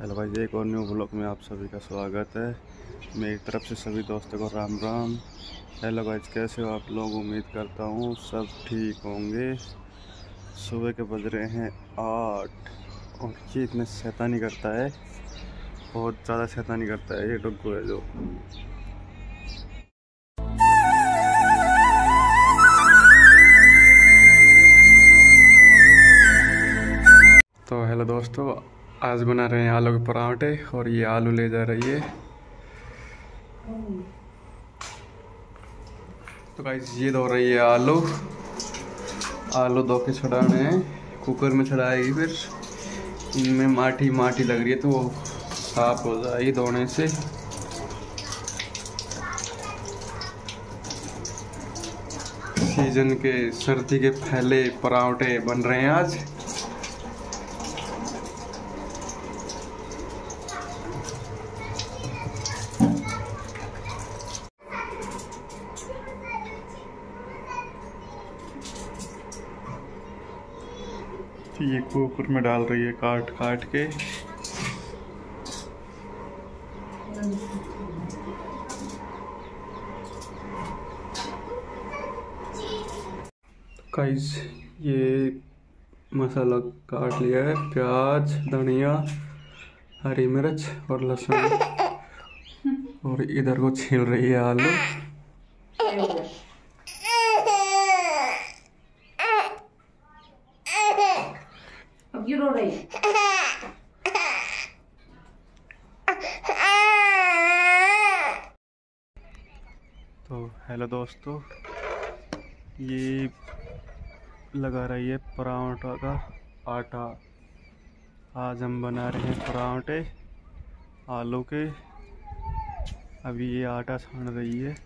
Hello भाई, एक और न्यू ब्लॉग में आप सभी का स्वागत है। मेरी तरफ़ से सभी दोस्तों को राम राम। हेलो भाई, कैसे हो आप लोग? उम्मीद करता हूँ सब ठीक होंगे। सुबह के बज रहे हैं आठ, और ये इतने शैतानी करता है। बहुत ज़्यादा शैतानी करता है ये डुग्गू है जो। तो हेलो दोस्तों आज बना रहे हैं आलू के पराठे और ये आलू ले जा रही है। तो गाइस ये धो रही है आलू। आलू धो के छड़ाने हैं। कुकर में छड़ाएगी फिर। इनमें माटी माटी लग रही है तो वो साफ़ हो जाएगी धोने से। सीज़न के सर्दी के फैले पराठे बन रहे हैं आज। ये कुकर में डाल रही है काट काट के। काइस ये मसाला काट लिया है प्याज धनिया हरी मिर्च और लहसुन। और इधर को छील रही है आलू। अब क्यों रो रही है। तो हेलो दोस्तों, ये लगा रही है पराठा का आटा। आज हम बना रहे हैं पराठे आलू के। अभी ये आटा छान रही है।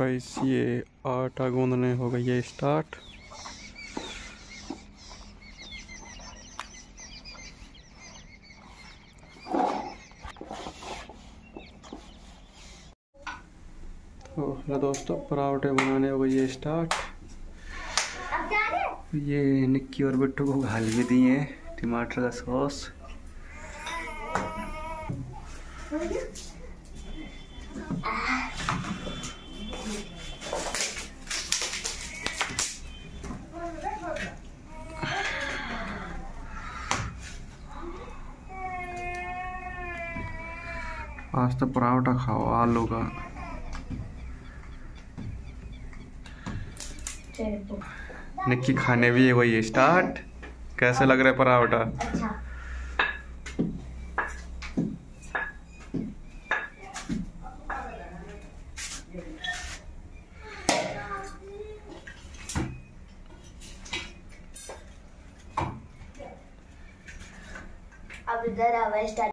गाइस ये आटा गूंदने हो गई है स्टार्ट तो दोस्तों पराठे बनाने हो गई है स्टार्ट ये निक्की और बिट्टू को घाल भी दिए हैं टमाटर का सॉस। आज तो पराठा खाओ, आलू का। निक्की खाने भी है। वही स्टार्ट। कैसे लग रहा है पराठा? अब इधर आवाज़